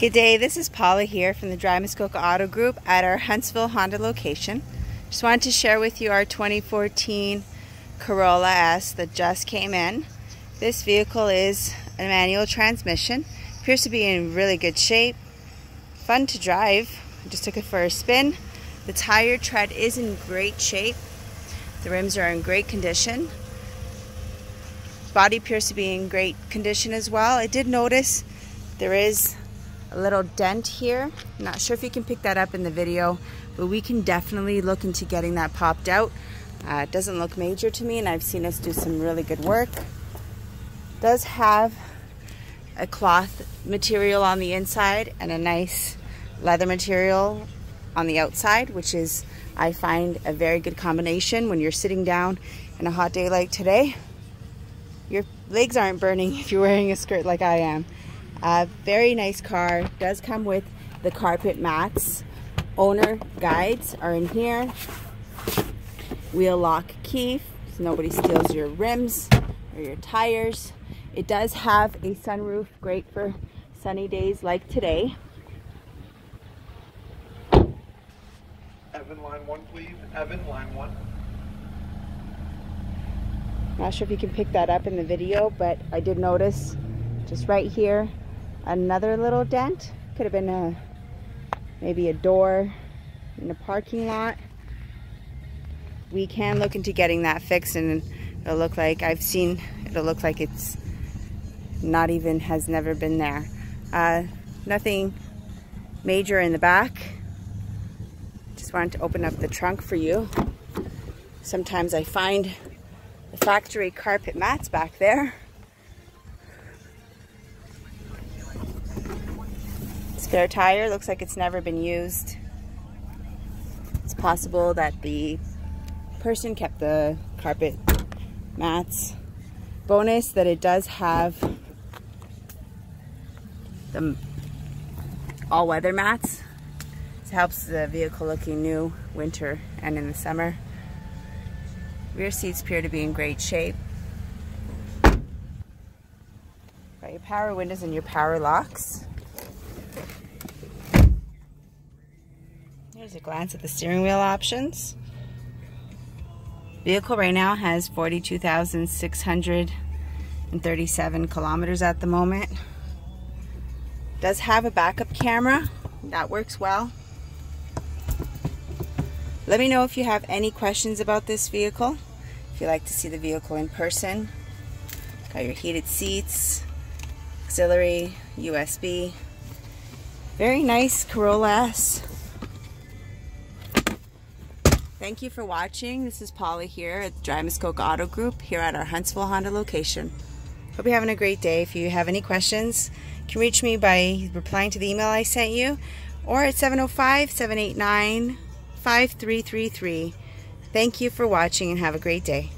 Good day, this is Paula here from the Dry Muskoka Auto Group at our Huntsville Honda location. Just wanted to share with you our 2014 Corolla S that just came in. This vehicle is a manual transmission. Appears to be in really good shape. Fun to drive. I just took it for a spin. The tire tread is in great shape. The rims are in great condition. Body appears to be in great condition as well. I did notice there is a little dent here. Not sure if you can pick that up in the video, but we can definitely look into getting that popped out. Uh, it doesn't look major to me and I've seen us do some really good work. Does have a cloth material on the inside and a nice leather material on the outside, which is, I find, a very good combination when you're sitting down in a hot day like today. Your legs aren't burning if you're wearing a skirt like I am. Uh, very nice car. Does come with the carpet mats. Owner guides are in here. Wheel lock key so nobody steals your rims or your tires. It does have a sunroof, great for sunny days like today. Evan, line one, please. Evan, line one. Not sure if you can pick that up in the video, but I did notice just right here another little dent. Could have been a maybe a door in a parking lot. We can look into getting that fixed and it'll look like I've seen it'll look like it's not even has never been there. Uh, nothing major in the back. Just wanted to open up the trunk for you. Sometimes I find the factory carpet mats back there. Spare tire, looks like it's never been used. It's possible that the person kept the carpet mats. Bonus that it does have the all-weather mats. This helps the vehicle looking new winter and in the summer. Rear seats appear to be in great shape. Got your power windows and your power locks. Here's a glance at the steering wheel options. Vehicle right now has 42,637 kilometers at the moment. Does have a backup camera. That works well. Let me know if you have any questions about this vehicle. If you'd like to see the vehicle in person. Got your heated seats, auxiliary, USB. Very nice Corolla S. Thank you for watching. This is Polly here at Dry Muskoka Auto Group here at our Huntsville Honda location. Hope you're having a great day. If you have any questions, you can reach me by replying to the email I sent you or at 705-789-5333. Thank you for watching and have a great day.